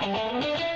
Música